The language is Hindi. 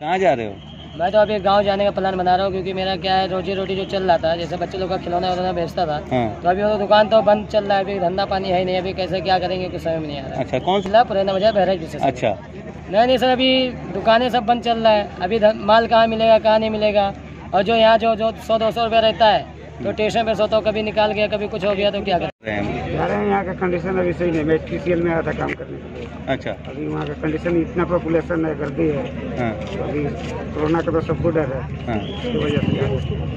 कहाँ जा रहे हो? मैं तो अभी गाँव जाने का प्लान बना रहा हूँ क्योंकि मेरा क्या है रोजी रोटी जो चल रहा था जैसे बच्चे लोग का खिलौना वगैरह बेचता था हाँ। तो अभी वो दुकान तो बंद चल रहा है अभी धंधा पानी है ही नहीं अभी कैसे क्या करेंगे कुछ समझ में नहीं आ रहा। अच्छा कौन सा? है पुराना वजह बहराइच अच्छा। नहीं नहीं सर अभी दुकानें सब बंद चल रहा है अभी माल कहाँ मिलेगा कहाँ नहीं मिलेगा और जो यहाँ जो जो सौ दो सौ रुपया रहता है तो स्टेशन पे सोता कभी निकाल गया कभी कुछ हो गया तो क्या करें? हैं रहे हैं। यहाँ का कंडीशन अभी सही नहीं मैं एच में आया था काम करने के लिए। अच्छा। अभी वहाँ का कंडीशन इतना पॉपुलेशन है गर्दी है। हाँ। अभी कोरोना का तो सबको डर है। हाँ। इसकी वजह से हैं।